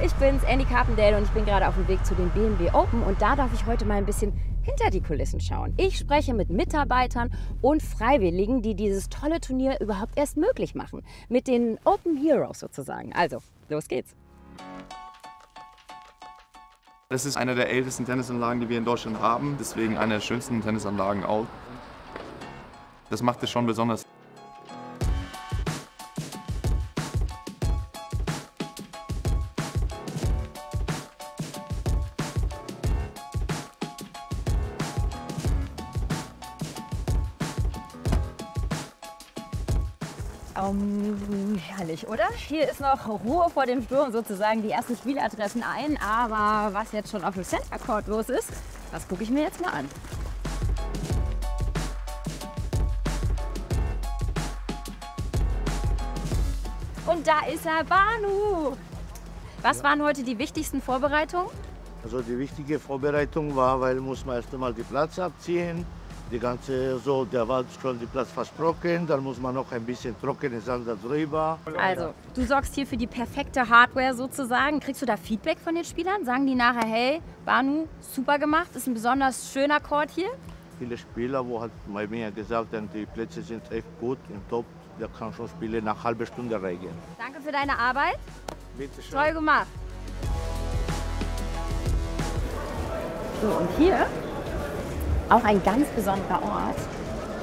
Ich bin's, Andy Carpendale und ich bin gerade auf dem Weg zu den BMW Open und da darf ich heute mal ein bisschen hinter die Kulissen schauen. Ich spreche mit Mitarbeitern und Freiwilligen, die dieses tolle Turnier überhaupt erst möglich machen. Mit den Open Heroes sozusagen. Also, los geht's. Das ist eine der ältesten Tennisanlagen, die wir in Deutschland haben. Deswegen eine der schönsten Tennisanlagen auch. Das macht es schon besonders. Um, herrlich, oder? Hier ist noch Ruhe vor dem Sturm sozusagen. Die ersten Spieler treffen ein, aber was jetzt schon auf dem Center Court los ist, das gucke ich mir jetzt mal an. Und da ist er, Banu. Was waren heute die wichtigsten Vorbereitungen? Also die wichtige Vorbereitung war, weil muss man erst einmal die Platz abziehen. Die ganze, so, der war schon die Platz fast trocken, dann muss man noch ein bisschen trockenes Sand da drüber. Also, du sorgst hier für die perfekte Hardware sozusagen. Kriegst du da Feedback von den Spielern? Sagen die nachher, hey, Banu, super gemacht, ist ein besonders schöner Court hier? Viele Spieler, wo hat bei mir gesagt haben, die Plätze sind echt gut, im Top, der kann schon Spiele nach halber Stunde regeln. Danke für deine Arbeit. Bitte schön. Toll gemacht. So, und hier auch ein ganz besonderer Ort.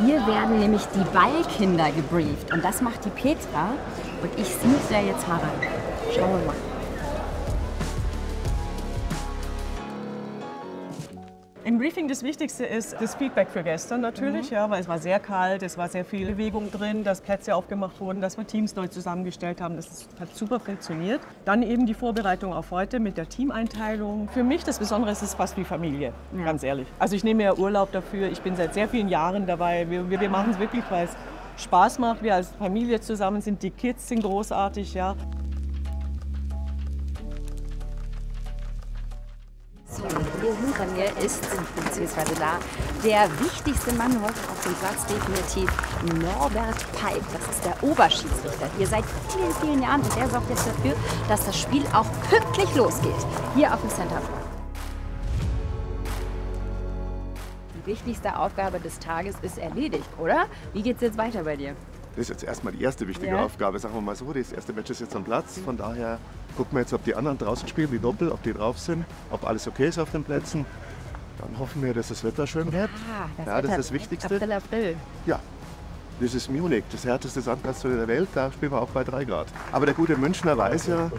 Hier werden nämlich die Ballkinder gebrieft und das macht die Petra und ich sneak da jetzt heran. Schauen wir mal. Im Briefing das Wichtigste ist das Feedback für gestern natürlich, ja, weil es war sehr kalt, es war sehr viel Bewegung drin, dass Plätze aufgemacht wurden, dass wir Teams neu zusammengestellt haben. Das hat super funktioniert. Dann eben die Vorbereitung auf heute mit der Teameinteilung. Für mich das Besondere ist es fast wie Familie, Ja. ganz ehrlich. Also ich nehme ja Urlaub dafür. Ich bin seit sehr vielen Jahren dabei. Wir, wir, wir machen es wirklich, weil es Spaß macht. Wir als Familie zusammen sind. Die Kids sind großartig, ja. Hinter mir ist, beziehungsweise da, der wichtigste Mann heute auf dem Platz definitiv Norbert Peik. Das ist der Oberschiedsrichter hier seit vielen, vielen Jahren und der sorgt jetzt dafür, dass das Spiel auch pünktlich losgeht. Hier auf dem Center. Die wichtigste Aufgabe des Tages ist erledigt, oder? Wie geht's jetzt weiter bei dir? Das ist jetzt erstmal die erste wichtige Ja. Aufgabe, sagen wir mal so. Das erste Match ist jetzt am Platz. Von daher gucken wir jetzt, ob die anderen draußen spielen, die Doppel, ob die drauf sind, ob alles okay ist auf den Plätzen. Dann hoffen wir, dass das Wetter schön bleibt. Ah, Ja, das ist das Wichtigste. April, April. Ja, das ist Munich, das härteste Sandplatz der Welt. Da spielen wir auch bei 3 Grad. Aber der gute Münchner weiß ja,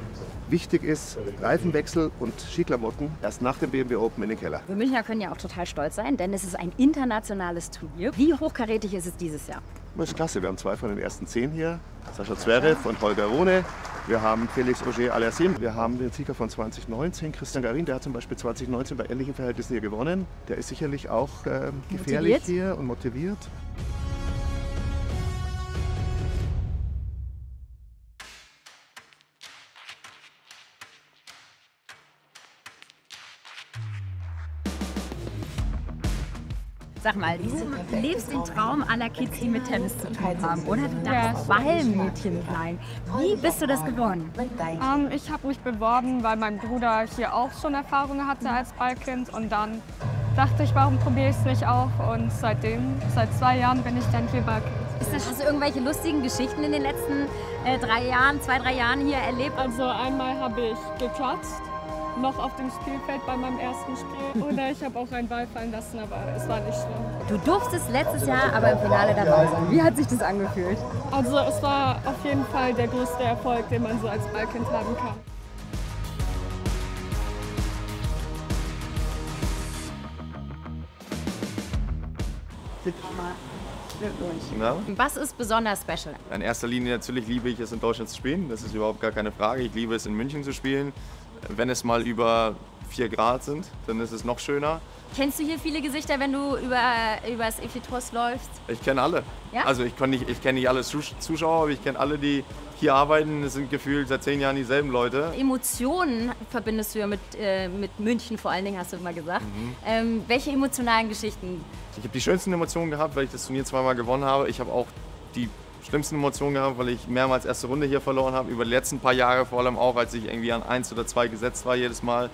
wichtig ist Reifenwechsel und Skiklamotten erst nach dem BMW Open in den Keller. Wir Münchner können ja auch total stolz sein, denn es ist ein internationales Turnier. Wie hochkarätig ist es dieses Jahr? Das ist klasse. Wir haben zwei von den ersten zehn hier. Sascha Zverev und Holger Rune. Wir haben Felix Auger Aliassime. Wir haben den Sieger von 2019, Christian Garin. Der hat zum Beispiel 2019 bei ähnlichen Verhältnissen hier gewonnen. Der ist sicherlich auch ähm, gefährlich Motiviert? hier und motiviert. Sag mal, du lebst den Traum aller Kids, die mit Tennis zu tun haben, oder? Du dachtest Ballmädchen sein. Wie bist du das geworden? Ähm, ich habe mich beworben, weil mein Bruder hier auch schon Erfahrungen hatte als Ballkind und dann dachte ich, warum probiere ich es nicht auch? Und seitdem, seit zwei Jahren bin ich dann hier Ballkind. Ist das, hast du irgendwelche lustigen Geschichten in den letzten äh, drei Jahren, zwei, drei Jahren hier erlebt? Also einmal habe ich geklatscht, noch auf dem Spielfeld bei meinem ersten Spiel. Oder ich habe auch einen Ball fallen lassen, aber es war nicht schlimm. Du durftest letztes Jahr aber im Finale dabei sein. Wie hat sich das angefühlt? Also es war auf jeden Fall der größte Erfolg, den man so als Ballkind haben kann. Ja. Was ist besonders special? In erster Linie natürlich liebe ich es in Deutschland zu spielen. Das ist überhaupt gar keine Frage. Ich liebe es in München zu spielen. Wenn es mal über 4 Grad sind, dann ist es noch schöner. Kennst du hier viele Gesichter, wenn du über, über das Ephitos läufst? Ich kenne alle. Ja? Also ich, nicht, ich kenne nicht alle Zus- Zuschauer, aber ich kenne alle, die hier arbeiten. Es sind gefühlt seit zehn Jahren dieselben Leute. Emotionen verbindest du ja mit, äh, mit München vor allen Dingen, hast du immer gesagt. Ähm, welche emotionalen Geschichten? Ich habe die schönsten Emotionen gehabt, weil ich das Turnier zweimal gewonnen habe. Ich habe auch die schlimmsten Emotionen gehabt, weil ich mehrmals erste Runde hier verloren habe, über die letzten paar Jahre vor allem auch, als ich irgendwie an eins oder zwei gesetzt war jedes Mal.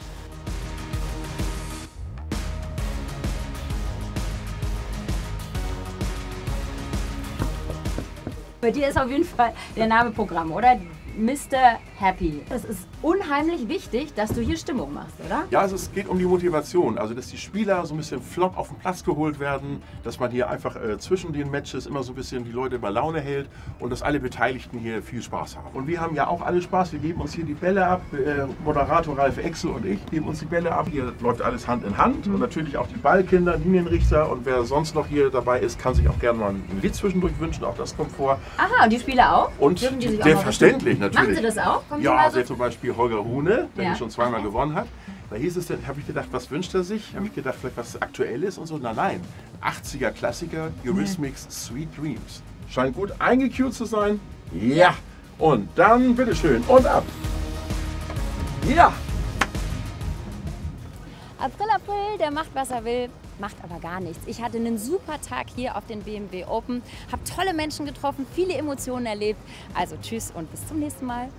Bei dir ist auf jeden Fall der Name Programm, oder? Mr. Happy. Es ist unheimlich wichtig, dass du hier Stimmung machst, oder? Ja, also es geht um die Motivation. Also, dass die Spieler so ein bisschen flott auf den Platz geholt werden, dass man hier einfach äh, zwischen den Matches immer so ein bisschen die Leute bei Laune hält und dass alle Beteiligten hier viel Spaß haben. Und wir haben ja auch alle Spaß. Wir geben uns hier die Bälle ab. Äh, Moderator Ralf Exel und ich geben uns die Bälle ab. Hier läuft alles Hand in Hand und natürlich auch die Ballkinder, Linienrichter und wer sonst noch hier dabei ist, kann sich auch gerne mal einen Witz zwischendurch wünschen. Auch das kommt vor. Aha, und die Spieler auch? Und die selbstverständlich, mal natürlich. Machen sie das auch? Kommen Ja, also zum Beispiel Holger Rune, der Ja. schon zweimal gewonnen hat. Da hieß es dann, habe ich gedacht, was wünscht er sich? Habe ich gedacht, vielleicht was Aktuelles und so. Nein, nein. 80er Klassiker, Eurythmics, Sweet Dreams. Scheint gut eingecued zu sein. Ja. Und dann, bitteschön, und ab. Ja. April, April, der macht, was er will, macht aber gar nichts. Ich hatte einen super Tag hier auf den BMW Open, habe tolle Menschen getroffen, viele Emotionen erlebt. Also tschüss und bis zum nächsten Mal.